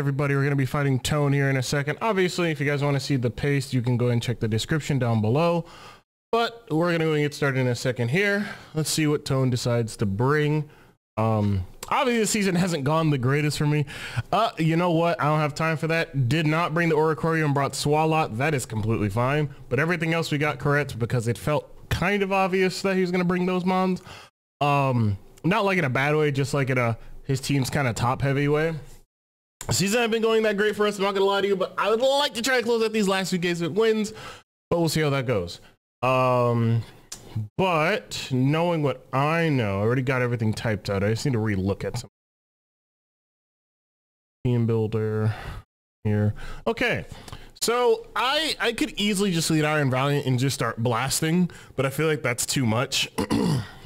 everybody. We're going to be fighting Tone here in a second. Obviously, if you guys want to see the pace, you can go and check the description down below. But we're going to go and get started in a second here. Let's see what Tone decides to bring. Um, obviously, the season hasn't gone the greatest for me. Uh, you know what? I don't have time for that. Did not bring the Oricorio brought Swalot. That is completely fine. But everything else we got correct because it felt kind of obvious that he was going to bring those mons. Um, not like in a bad way, just like in a his team's kind of top heavy way. Season hasn't been going that great for us. I'm not gonna lie to you, but I would like to try to close out these last few games with wins, but we'll see how that goes. Um, but knowing what I know, I already got everything typed out. I just need to relook at some team builder here. Okay. So I I could easily just lead Iron Valiant and just start blasting, but I feel like that's too much.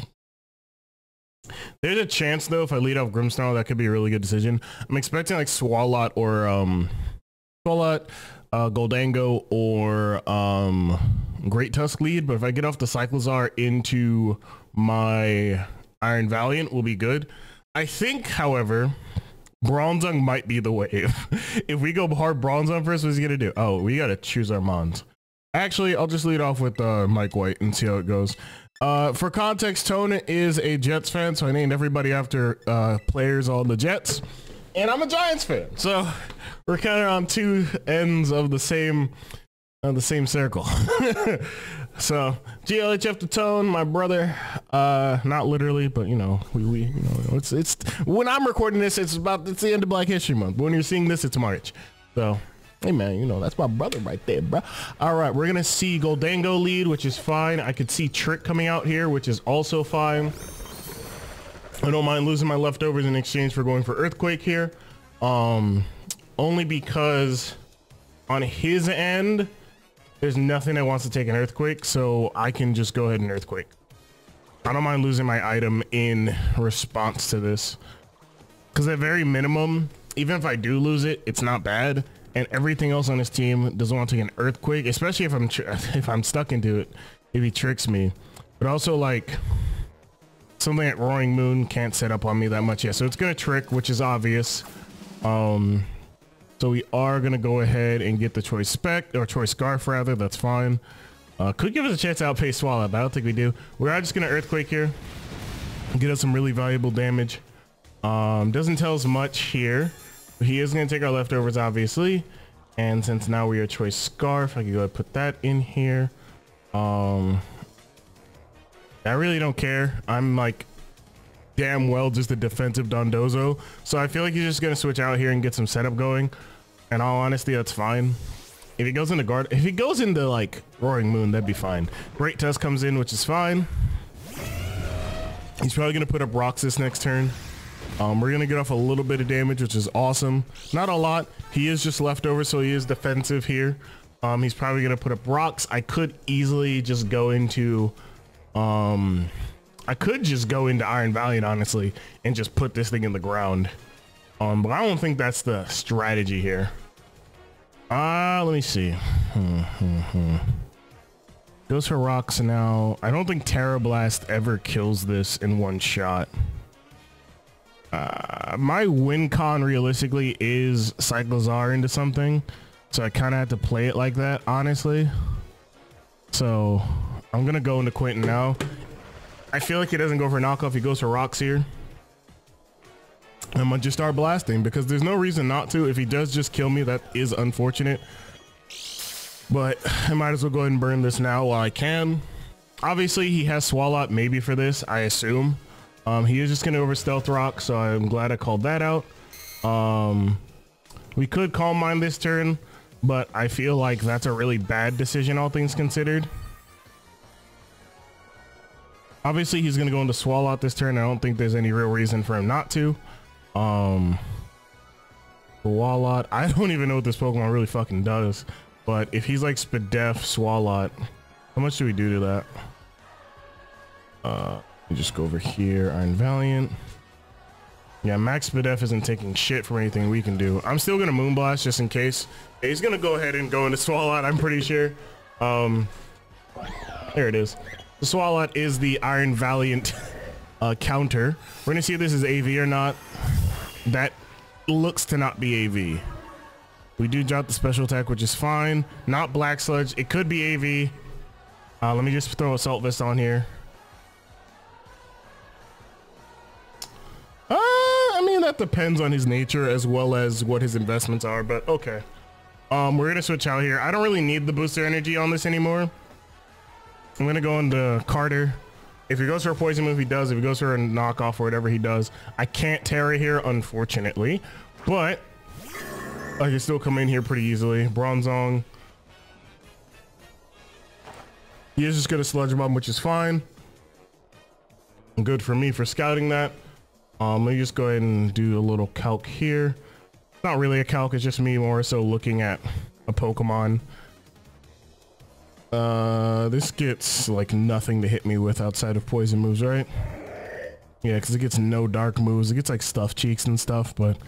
There's a chance though if I lead off Grimmsnarl that could be a really good decision. I'm expecting like Swalot or um Swalot, uh Gholdengo or um Great Tusk lead, but if I get off the Cyclizar into my Iron Valiant will be good. I think, however, Bronzong might be the wave. if we go hard Bronzong first, what's he gonna do? Oh, we gotta choose our Mons. Actually, I'll just lead off with uh, Mike White and see how it goes. Uh, for context, Tone is a Jets fan, so I named everybody after uh, players on the Jets. And I'm a Giants fan, so we're kind of on two ends of the same the same circle. so GLHF to Tone, my brother. Uh, not literally, but you know, we, we you know, it's it's when I'm recording this, it's about it's the end of Black History Month. When you're seeing this, it's March. So Hey man, you know, that's my brother right there, bro. All right, we're gonna see Gholdengo lead, which is fine. I could see Trick coming out here, which is also fine. I don't mind losing my leftovers in exchange for going for Earthquake here. Um, only because on his end, there's nothing that wants to take an Earthquake, so I can just go ahead and Earthquake. I don't mind losing my item in response to this. Because at very minimum, even if I do lose it, it's not bad and everything else on his team doesn't want to take an earthquake, especially if I'm if I'm stuck into it, if he tricks me. But also like something at Roaring Moon can't set up on me that much yet. So it's gonna trick, which is obvious. Um, so we are gonna go ahead and get the choice spec or choice scarf rather. That's fine. Uh, could give us a chance to outpace Swalot, but I don't think we do. We are just gonna earthquake here, get us some really valuable damage. Um, doesn't tell us much here. He is going to take our leftovers, obviously. And since now we are choice scarf, I can go ahead and put that in here. Um, I really don't care. I'm like damn well just a defensive Dondozo. So I feel like he's just going to switch out here and get some setup going. And all honesty, that's fine. If he goes into guard, if he goes into like Roaring Moon, that'd be fine. Great Tusk comes in, which is fine. He's probably going to put up this next turn. Um, we're gonna get off a little bit of damage, which is awesome. Not a lot. He is just leftover, so he is defensive here. Um, he's probably gonna put up rocks. I could easily just go into, um, I could just go into Iron Valiant, honestly, and just put this thing in the ground. Um, but I don't think that's the strategy here. Uh, let me see. Hmm, hmm, hmm. Goes for rocks now. I don't think Terra Blast ever kills this in one shot. Uh, my win con realistically is Cyclizar into something. So I kind of have to play it like that, honestly. So I'm going to go into Quentin now. I feel like he doesn't go for knockoff. He goes for rocks here. I'm going to just start blasting because there's no reason not to. If he does just kill me, that is unfortunate. But I might as well go ahead and burn this now while I can. Obviously, he has Swalot maybe for this, I assume. Um, he is just going to over Stealth Rock, so I'm glad I called that out. Um, we could Calm Mind this turn, but I feel like that's a really bad decision, all things considered. Obviously, he's going to go into Swalot this turn. I don't think there's any real reason for him not to. Um, Swalot. I don't even know what this Pokemon really fucking does. But if he's like Spadef, Swalot, how much do we do to that? Uh, just go over here, Iron Valiant. Yeah, Max Spadef isn't taking shit from anything we can do. I'm still gonna Moonblast just in case. He's gonna go ahead and go into Swalot, I'm pretty sure. Um, there it is. The Swalot is the Iron Valiant uh, counter. We're gonna see if this is AV or not. That looks to not be AV. We do drop the special attack, which is fine. Not Black Sludge. It could be AV. Uh, let me just throw Assault Vest on here. That depends on his nature as well as what his investments are, but okay. Um, we're to switch out here. I don't really need the booster energy on this anymore. I'm to go into Carter. If he goes for a poison move, he does. If he goes for a knockoff or whatever he does, I can't Tera here, unfortunately. But I can still come in here pretty easily. Bronzong. He is just to Sludge Bomb, which is fine. Good for me for scouting that. Um, let me just go ahead and do a little calc here. Not really a calc, it's just me more so looking at a Pokemon. Uh, this gets like nothing to hit me with outside of poison moves, right? Yeah, because it gets no dark moves. It gets like stuff cheeks and stuff, but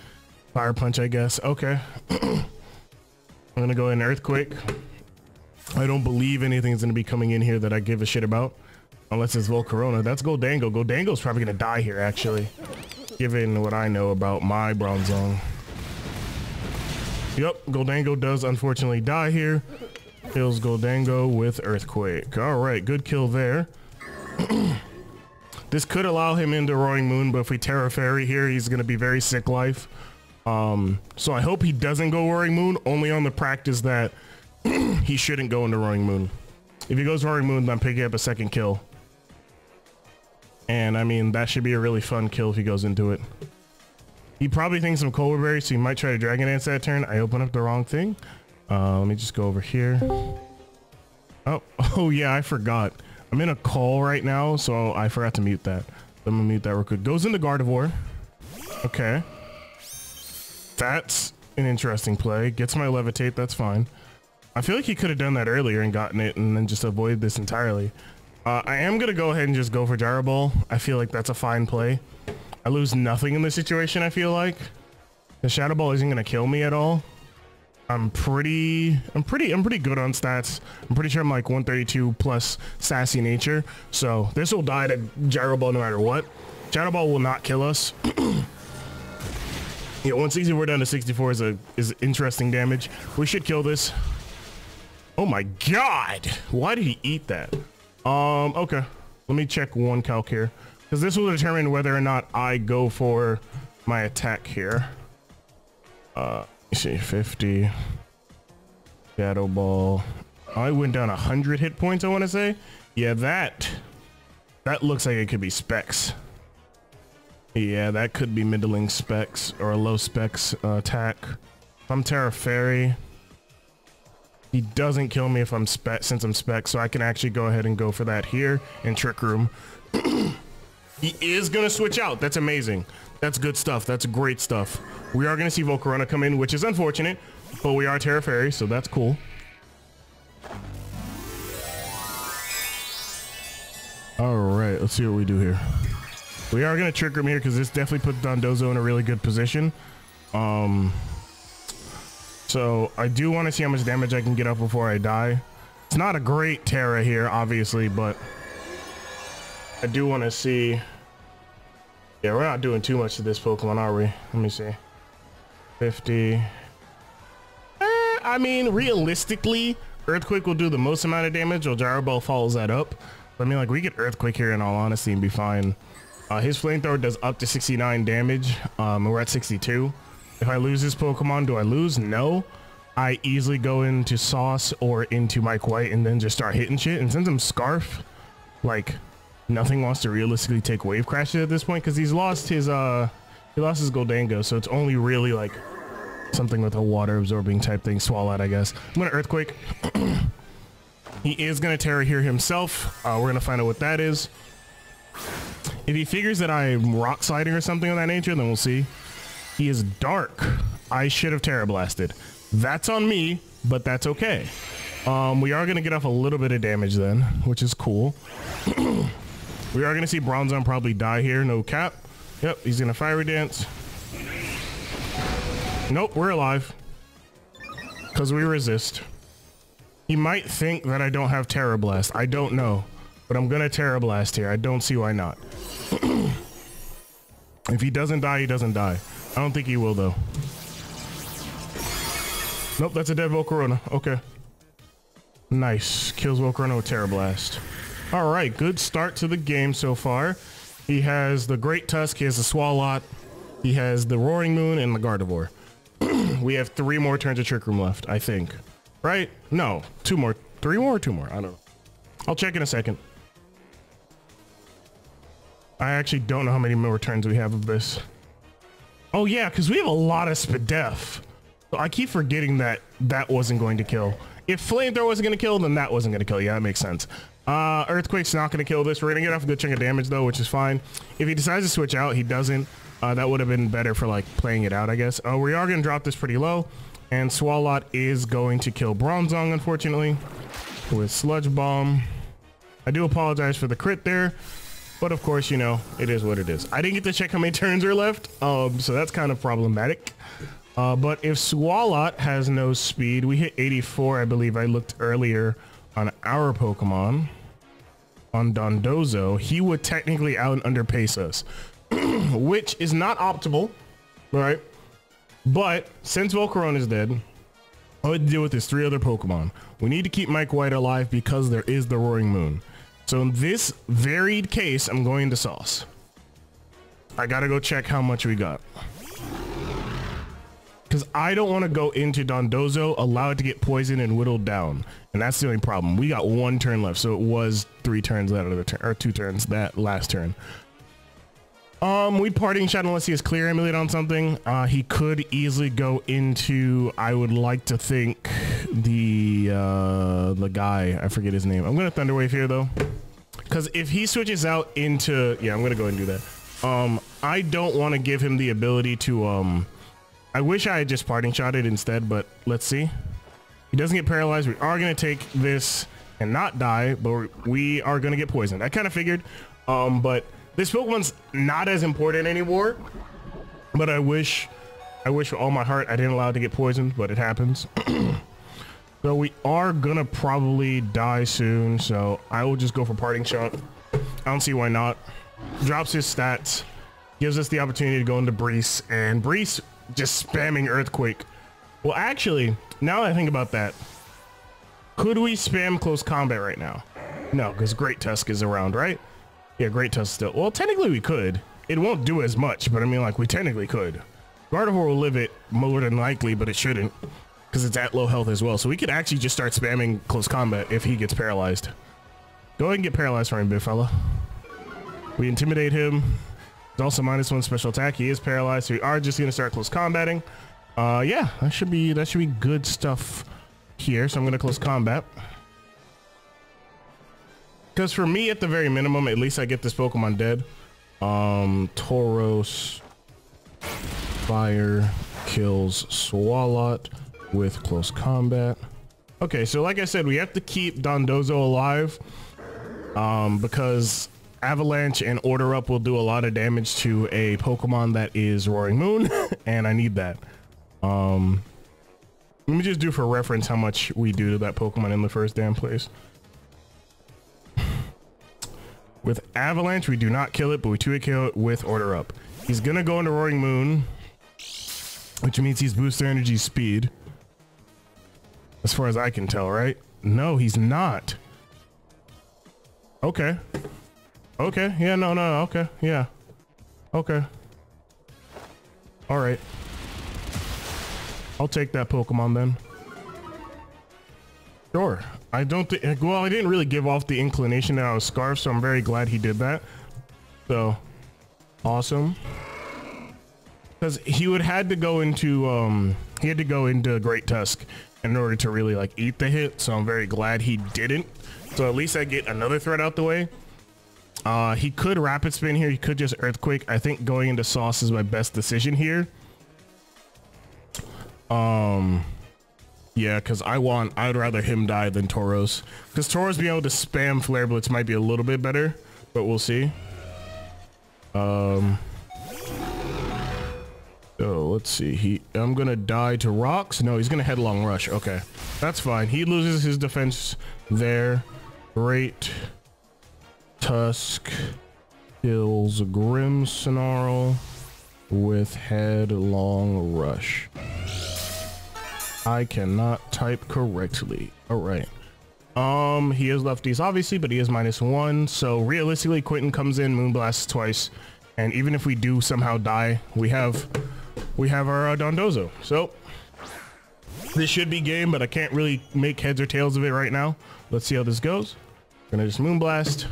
fire punch, I guess. Okay. I'm gonna go in earthquake. I don't believe anything's gonna be coming in here that I give a shit about. Unless it's Volcarona. That's Gholdengo. Gholdengo's probably gonna die here, actually. Given what I know about my Bronzong. Yep, Gholdengo does unfortunately die here. Kills Gholdengo with Earthquake. Alright, good kill there. this could allow him into Roaring Moon, but if we Tera Fairy here, he's gonna be very sick life. Um, so I hope he doesn't go Roaring Moon, only on the practice that he shouldn't go into Roaring Moon. If he goes Roaring Moon, I'm picking up a second kill. And I mean, that should be a really fun kill if he goes into it. He probably thinks I'm Colbur Berry, so he might try to Dragon Dance that turn. I open up the wrong thing. Uh, let me just go over here. Oh, oh yeah, I forgot. I'm in a call right now, so I forgot to mute that. I'm gonna mute that real quick. Goes into Gardevoir. Okay. That's an interesting play. Gets my Levitate, that's fine. I feel like he could have done that earlier and gotten it and then just avoided this entirely. Uh, I am going to go ahead and just go for Gyro. I feel like that's a fine play. I lose nothing in this situation, I feel like. The Shadow Ball isn't going to kill me at all. I'm pretty, I'm pretty, I'm pretty good on stats. I'm pretty sure I'm like 132 plus sassy nature. So this will die to Gyro Ball no matter what. Shadow Ball will not kill us. yeah, 164 down to 64 is a is interesting damage. We should kill this. Oh my god! Why did he eat that? Um, okay. Let me check one calc here. Because this will determine whether or not I go for my attack here. Uh, see, 50. Shadow Ball. I went down 100 hit points, I want to say. Yeah, that... That looks like it could be specs. Yeah, that could be middling specs or a low specs uh, attack. I'm Tera Fairy, he doesn't kill me if I'm spec since I'm spec, so I can actually go ahead and go for that here in Trick Room. he is gonna switch out. That's amazing. That's good stuff. That's great stuff. We are gonna see Volcarona come in, which is unfortunate, but we are Tera Fairy, so that's cool. All right, let's see what we do here. We are gonna Trick Room here because this definitely puts Dondozo in a really good position. Um, so I do want to see how much damage I can get up before I die. It's not a great Tera here, obviously, but I do want to see. Yeah, we're not doing too much to this Pokemon, are we? Let me see. 50. Eh, I mean, realistically, Earthquake will do the most amount of damage, while Gyro Ball follows that up. I mean, like, we get Earthquake here in all honesty and be fine. Uh, his Flamethrower does up to 69 damage, um, we're at 62. If I lose this Pokemon, do I lose? No. I easily go into Sauce or into Mike White and then just start hitting shit. And since I'm Scarf, like, nothing wants to realistically take Wave Crashes at this point because he's lost his, uh, he lost his Gholdengo. so it's only really, like, something with a water-absorbing type thing. Swalot I guess. I'm gonna Earthquake. he is gonna Tera here himself. Uh, we're gonna find out what that is. If he figures that I'm Rock Sliding or something of that nature, then we'll see. He is dark. I should have Tera Blasted. That's on me, but that's okay. Um, we are going to get off a little bit of damage then, which is cool. we are going to see Bronzong probably die here. No cap. Yep, he's going to Fiery Dance. Nope, we're alive. Because we resist. He might think that I don't have Tera Blast. I don't know. But I'm going to Tera Blast here. I don't see why not. if he doesn't die, he doesn't die. I don't think he will though. Nope, that's a dead Volcarona. Okay. Nice. Kills Volcarona with Tera Blast. All right, good start to the game so far. He has the Great Tusk, he has the Swalot, he has the Roaring Moon, and the Gardevoir. we have three more turns of Trick Room left, I think. Right? No, two more. Three more or two more? I don't know. I'll check in a second. I actually don't know how many more turns we have of this. Oh yeah, because we have a lot of Spadef. I keep forgetting that that wasn't going to kill. If Flamethrower wasn't going to kill, then that wasn't going to kill. Yeah, that makes sense. Uh, Earthquake's not going to kill this. We're going to get off a good chunk of damage, though, which is fine. If he decides to switch out, he doesn't. Uh, that would have been better for, like, playing it out, I guess. Uh, we are going to drop this pretty low. And Swalot is going to kill Bronzong, unfortunately, with Sludge Bomb. I do apologize for the crit there. But of course, you know, it is what it is. I didn't get to check how many turns are left, um, so that's kind of problematic. Uh, but if Swalot has no speed, we hit 84, I believe I looked earlier on our Pokemon. On Dondozo, he would technically out and underpace us, which is not optimal, right? But since Volcarona is dead, all we have to deal with his three other Pokemon. We need to keep Mike White alive because there is the Roaring Moon. So in this varied case, I'm going to Sauce. I gotta go check how much we got because I don't want to go into Dondozo, allow it to get poisoned and whittled down. And that's the only problem. We got one turn left, so it was three turns that other turn, or two turns that last turn. Um, we parting shot unless he has clear amulet on something. Uh, he could easily go into, I would like to think, the, uh, the guy, I forget his name. I'm going to Thunderwave here though. Because if he switches out into, yeah, I'm going to go and do that. Um, I don't want to give him the ability to, um, I wish I had just parting shot it instead, but let's see. He doesn't get paralyzed. We are going to take this and not die, but we are going to get poisoned. I kind of figured, um, but this Pokemon's not as important anymore. But I wish, I wish with all my heart I didn't allow it to get poisoned, but it happens. so we are to probably die soon, so I will just go for parting shot. I don't see why not. Drops his stats, gives us the opportunity to go into Breeze, and Breeze just spamming Earthquake. Well, actually, now that I think about that, could we spam close combat right now? No, because Great Tusk is around, right? Yeah, Great Tusk still. Well, technically we could. It won't do as much, but I mean, like, we technically could. Gardevoir will live it more than likely, but it shouldn't because it's at low health as well. So we could actually just start spamming close combat if he gets paralyzed. Go ahead and get paralyzed for him, big fella. We intimidate him. Also minus one special attack. He is paralyzed, so we are just gonna start close combating. Uh, yeah, that should be that should be good stuff here. So I'm gonna close combat. Because for me, at the very minimum, at least I get this Pokemon dead. Um, Tauros, Fire kills Swalot with close combat. Okay, so like I said, we have to keep Dondozo alive um, because Avalanche and Order Up will do a lot of damage to a Pokemon that is Roaring Moon, and I need that. Um, let me just do for reference how much we do to that Pokemon in the first damn place. With Avalanche, we do not kill it, but we 2 kill it with Order Up. He's gonna go into Roaring Moon, which means he's booster energy speed. As far as I can tell, right? No, he's not. Okay. Okay. Yeah, no, no, okay. Yeah. Okay. All right. I'll take that Pokemon then. Sure. I don't think, well, I didn't really give off the inclination that I was Scarf, so I'm very glad he did that. So, awesome. Because he would had to go into, um, he had to go into Great Tusk in order to really like eat the hit, so I'm very glad he didn't. So at least I get another threat out the way. Uh, he could rapid spin here. He could just earthquake. I think going into sauce is my best decision here. Um, yeah, because I want, I'd rather him die than Tauros. Because Tauros being able to spam Flare Blitz might be a little bit better, but we'll see. Um, oh, let's see. He, I'm gonna die to rocks. No, he's gonna headlong rush. Okay, that's fine. He loses his defense there. Great. Tusk kills Grimmsnarl with headlong rush. I cannot type correctly. All right. Um, he is lefties obviously, but he is minus one. So realistically, Quentin comes in, moonblasts twice, and even if we do somehow die, we have we have our uh, Dondozo. So this should be game, but I can't really make heads or tails of it right now. Let's see how this goes. Gonna just moonblast.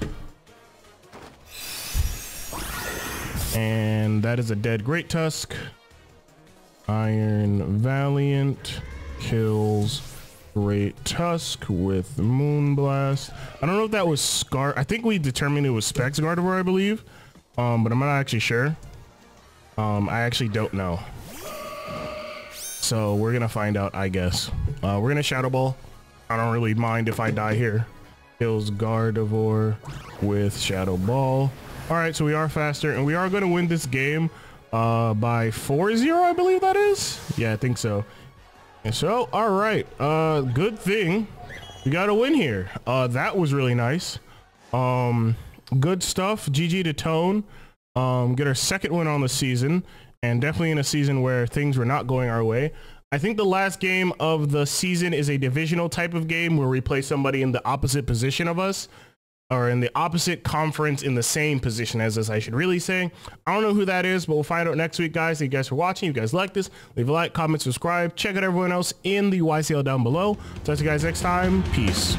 And that is a dead Great Tusk. Iron Valiant kills Great Tusk with Moonblast. I don't know if that was Scar. I think we determined it was Specs Gardevoir, I believe. Um, but I'm not actually sure. Um, I actually don't know. So we're gonna find out, I guess. Uh, we're gonna Shadow Ball. I don't really mind if I die here. Kills Gardevoir with Shadow Ball. All right, so we are faster, and we are gonna win this game uh, by 4-0, I believe that is. Yeah, I think so. And so, all right, uh, good thing we got a win here. Uh, that was really nice. Um, good stuff. GG to Tone. Um, get our second win on the season, and definitely in a season where things were not going our way. I think the last game of the season is a divisional type of game where we play somebody in the opposite position of us or in the opposite conference in the same position as us, I should really say. I don't know who that is, but we'll find out next week, guys. Thank you guys for watching. If you guys like this, leave a like, comment, subscribe. Check out everyone else in the YCL down below. Talk to you guys next time. Peace.